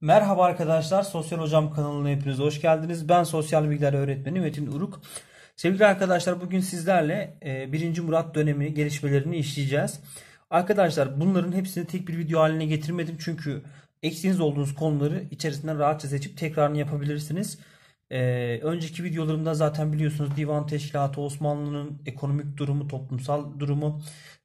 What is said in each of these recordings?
Merhaba arkadaşlar, Sosyal Hocam kanalına hepiniz hoş geldiniz. Ben sosyal bilgiler öğretmeni Metin Uruk. Sevgili arkadaşlar bugün sizlerle 1. Murat dönemi gelişmelerini işleyeceğiz. Arkadaşlar bunların hepsini tek bir video haline getirmedim çünkü eksiğiniz olduğunuz konuları içerisinden rahatça seçip tekrarını yapabilirsiniz. Ee, önceki videolarımda zaten biliyorsunuz Divan Teşkilatı, Osmanlı'nın ekonomik durumu, toplumsal durumu,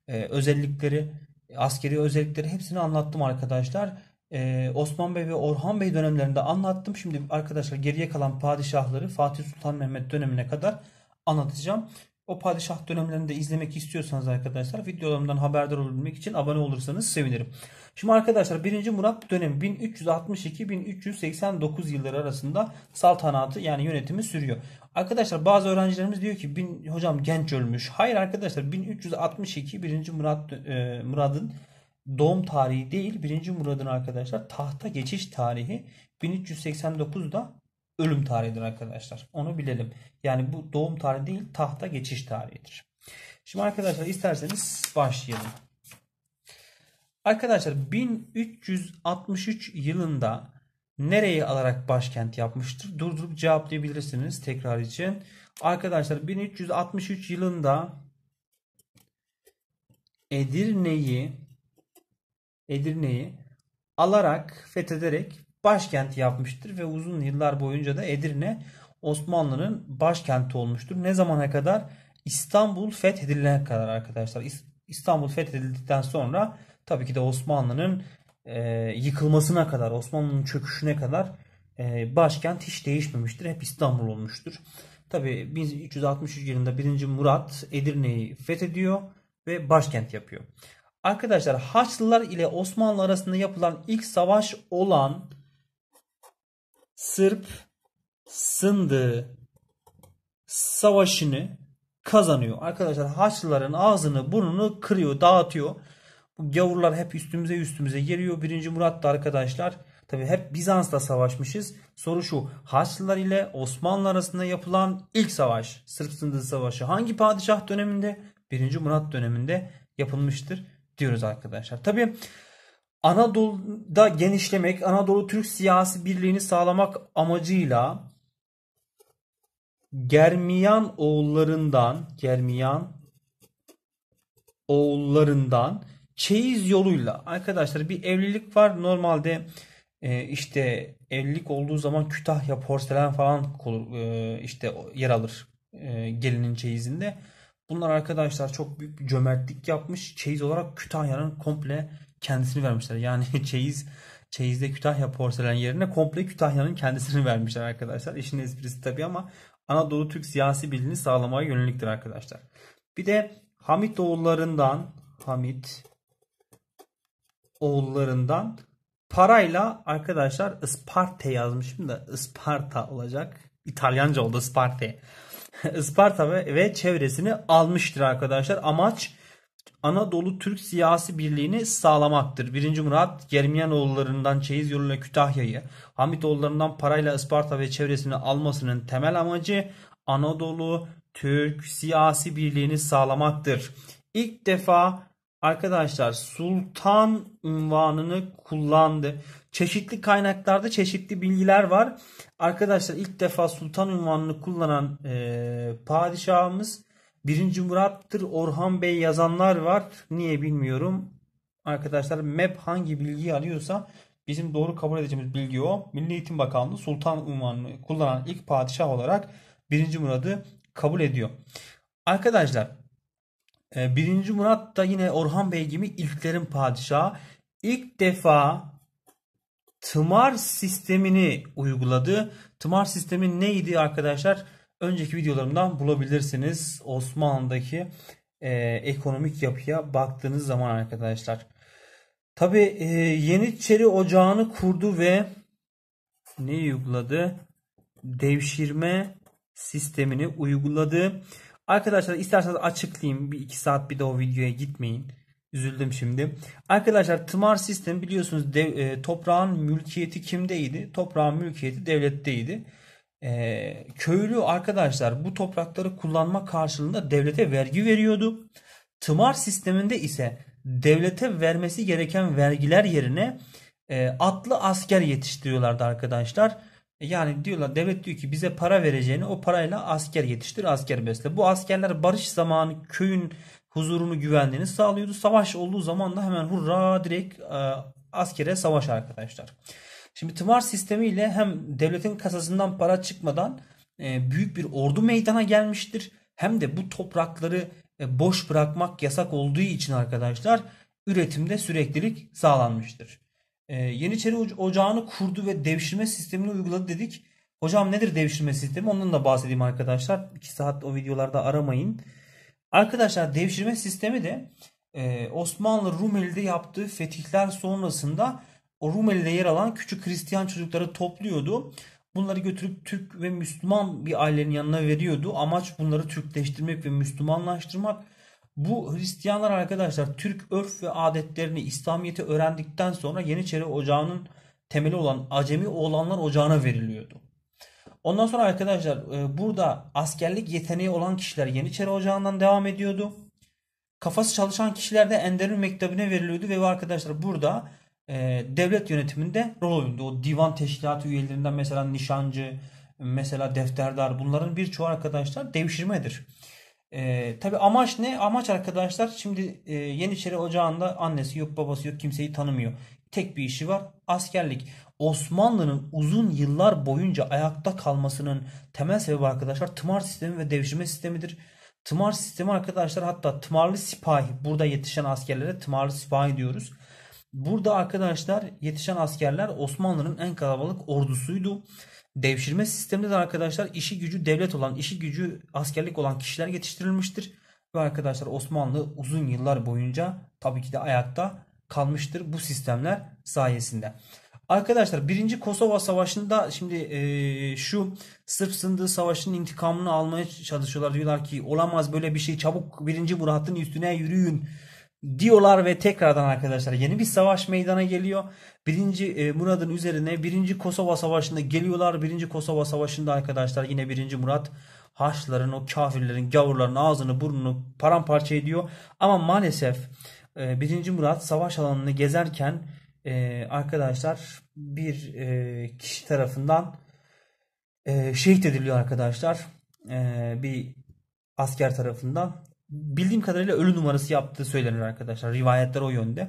e, özellikleri, askeri özellikleri hepsini anlattım arkadaşlar. Ee, Osman Bey ve Orhan Bey dönemlerinde anlattım. Şimdi arkadaşlar geriye kalan padişahları Fatih Sultan Mehmet dönemine kadar anlatacağım. O padişah dönemlerini de izlemek istiyorsanız arkadaşlar videolarımdan haberdar olabilmek için abone olursanız sevinirim. Şimdi arkadaşlar 1. Murat dönemi 1362-1389 yılları arasında saltanatı yani yönetimi sürüyor. Arkadaşlar bazı öğrencilerimiz diyor ki bin, hocam genç ölmüş. Hayır arkadaşlar 1362 1. Murat e, Murad'ın doğum tarihi değil 1. Murad'ın arkadaşlar tahta geçiş tarihi 1389'da ölüm tarihidir arkadaşlar. Onu bilelim. Yani bu doğum tarihi değil tahta geçiş tarihidir. Şimdi arkadaşlar isterseniz başlayalım. Arkadaşlar 1363 yılında nereyi alarak başkent yapmıştır? Durdurup cevaplayabilirsiniz tekrar için. Arkadaşlar 1363 yılında Edirne'yi Edirne'yi alarak fethederek başkent yapmıştır ve uzun yıllar boyunca da Edirne Osmanlı'nın başkenti olmuştur. Ne zamana kadar? İstanbul fethedilene kadar arkadaşlar. İstanbul fethedildikten sonra tabii ki de Osmanlı'nın e, yıkılmasına kadar, Osmanlı'nın çöküşüne kadar e, başkent hiç değişmemiştir. Hep İstanbul olmuştur. Tabii 1363 yılında 1. Murat Edirne'yi fethediyor ve başkent yapıyor. Arkadaşlar Haçlılar ile Osmanlı arasında yapılan ilk savaş olan Sırp Sındı savaşını kazanıyor. Arkadaşlar Haçlıların ağzını burnunu kırıyor, dağıtıyor. Bu gavurlar hep üstümüze üstümüze geliyor. Birinci Murat da arkadaşlar tabi hep Bizans'la savaşmışız. Soru şu Haçlılar ile Osmanlı arasında yapılan ilk savaş Sırp Sındı Savaşı hangi padişah döneminde? Birinci Murat döneminde yapılmıştır diyoruz arkadaşlar. Tabi Anadolu'da genişlemek, Anadolu Türk siyasi birliğini sağlamak amacıyla Germiyan oğullarından Germiyan oğullarından çeyiz yoluyla arkadaşlar bir evlilik var. Normalde e, işte evlilik olduğu zaman Kütahya porselen falan e, işte yer alır e, gelinin çeyizinde. Bunlar arkadaşlar çok büyük bir cömertlik yapmış. Çeyiz olarak Kütahya'nın komple kendisini vermişler. Yani çeyiz çeyizde Kütahya porselen yerine komple Kütahya'nın kendisini vermişler arkadaşlar. İşin esprisi tabi ama Anadolu Türk siyasi birliğini sağlamaya yöneliktir arkadaşlar. Bir de Hamit oğullarından Hamit oğullarından parayla arkadaşlar Isparte yazmışım da Isparta olacak. İtalyanca oldu Isparte. Isparta ve, ve çevresini almıştır arkadaşlar. Amaç Anadolu Türk siyasi birliğini sağlamaktır. 1. Murat Germiyanoğullarından çeyiz yoluyla Kütahya'yı, Hamitoğullarından parayla Isparta ve çevresini almasının temel amacı Anadolu Türk siyasi birliğini sağlamaktır. İlk defa arkadaşlar sultan unvanını kullandı. Çeşitli kaynaklarda çeşitli bilgiler var. Arkadaşlar ilk defa sultan unvanını kullanan e, padişahımız 1. Murat'tır. Orhan Bey yazanlar var. Niye bilmiyorum. Arkadaşlar MEP hangi bilgiyi alıyorsa bizim doğru kabul edeceğimiz bilgi o. Milli Eğitim Bakanlığı sultan unvanını kullanan ilk padişah olarak 1. Murat'ı kabul ediyor. Arkadaşlar 1. E, Murat da yine Orhan Bey gibi ilklerin padişahı. İlk defa tımar sistemini uyguladı. Tımar sistemi neydi arkadaşlar? Önceki videolarımdan bulabilirsiniz. Osmanlı'daki e, ekonomik yapıya baktığınız zaman arkadaşlar. Tabi e, Yeniçeri Ocağı'nı kurdu ve ne uyguladı? Devşirme sistemini uyguladı. Arkadaşlar isterseniz açıklayayım. Bir iki saat bir de o videoya gitmeyin. Üzüldüm şimdi. Arkadaşlar tımar sistemi biliyorsunuz dev, e, toprağın mülkiyeti kimdeydi? Toprağın mülkiyeti devletteydi. E, köylü arkadaşlar bu toprakları kullanma karşılığında devlete vergi veriyordu. Tımar sisteminde ise devlete vermesi gereken vergiler yerine e, atlı asker yetiştiriyorlardı arkadaşlar. Yani diyorlar devlet diyor ki bize para vereceğini o parayla asker yetiştir, asker besle. Bu askerler barış zamanı köyün huzurunu, güvenliğini sağlıyordu. Savaş olduğu zaman da hemen hurra direkt e, askere savaş arkadaşlar. Şimdi tımar sistemiyle hem devletin kasasından para çıkmadan e, büyük bir ordu meydana gelmiştir. Hem de bu toprakları e, boş bırakmak yasak olduğu için arkadaşlar üretimde süreklilik sağlanmıştır. E, Yeniçeri Ocağı'nı kurdu ve devşirme sistemini uyguladı dedik. Hocam nedir devşirme sistemi? Ondan da bahsedeyim arkadaşlar. 2 saat o videolarda aramayın. Arkadaşlar devşirme sistemi de e, Osmanlı Rumeli'de yaptığı fetihler sonrasında o Rumeli'de yer alan küçük Hristiyan çocukları topluyordu. Bunları götürüp Türk ve Müslüman bir ailenin yanına veriyordu. Amaç bunları Türkleştirmek ve Müslümanlaştırmak. Bu Hristiyanlar arkadaşlar Türk örf ve adetlerini İslamiyet'i öğrendikten sonra Yeniçeri Ocağı'nın temeli olan Acemi Oğlanlar Ocağı'na veriliyordu. Ondan sonra arkadaşlar e, burada askerlik yeteneği olan kişiler Yeniçeri Ocağı'ndan devam ediyordu. Kafası çalışan kişiler de Enderun Mektebi'ne veriliyordu ve arkadaşlar burada e, devlet yönetiminde rol oynuyordu. O divan teşkilatı üyelerinden mesela nişancı, mesela defterdar bunların birçoğu arkadaşlar devşirmedir. E, Tabi amaç ne? Amaç arkadaşlar şimdi e, Yeniçeri Ocağı'nda annesi yok babası yok kimseyi tanımıyor. Tek bir işi var askerlik. Osmanlı'nın uzun yıllar boyunca ayakta kalmasının temel sebebi arkadaşlar tımar sistemi ve devşirme sistemidir. Tımar sistemi arkadaşlar hatta tımarlı sipahi burada yetişen askerlere tımarlı sipahi diyoruz. Burada arkadaşlar yetişen askerler Osmanlı'nın en kalabalık ordusuydu. Devşirme sisteminde de arkadaşlar işi gücü devlet olan, işi gücü askerlik olan kişiler yetiştirilmiştir. Ve arkadaşlar Osmanlı uzun yıllar boyunca tabii ki de ayakta kalmıştır bu sistemler sayesinde. Arkadaşlar 1. Kosova Savaşı'nda şimdi e, şu Sırp Sındığı Savaşı'nın intikamını almaya çalışıyorlar. Diyorlar ki olamaz böyle bir şey çabuk 1. Murat'ın üstüne yürüyün diyorlar ve tekrardan arkadaşlar yeni bir savaş meydana geliyor. Birinci e, Murad'ın üzerine birinci Kosova Savaşı'nda geliyorlar. Birinci Kosova Savaşı'nda arkadaşlar yine birinci Murat Haçlıların o kafirlerin gavurların ağzını burnunu paramparça ediyor. Ama maalesef e, birinci Murat savaş alanını gezerken e, arkadaşlar bir kişi tarafından şehit ediliyor arkadaşlar. Bir asker tarafından bildiğim kadarıyla ölü numarası yaptığı söylenir arkadaşlar. Rivayetler o yönde.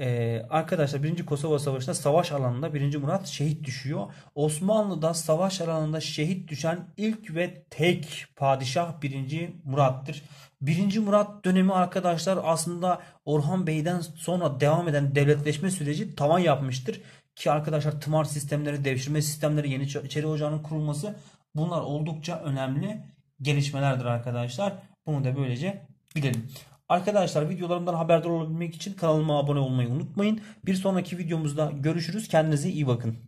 Ee, arkadaşlar 1. Kosova Savaşı'nda savaş alanında 1. Murat şehit düşüyor. Osmanlı'da savaş alanında şehit düşen ilk ve tek padişah 1. Murat'tır. 1. Murat dönemi arkadaşlar aslında Orhan Bey'den sonra devam eden devletleşme süreci tavan yapmıştır. Ki arkadaşlar tımar sistemleri, devşirme sistemleri, Yeniçeri Ocağı'nın kurulması bunlar oldukça önemli gelişmelerdir arkadaşlar. Bunu da böylece bilelim. Arkadaşlar videolarımdan haberdar olabilmek için kanalıma abone olmayı unutmayın. Bir sonraki videomuzda görüşürüz. Kendinize iyi bakın.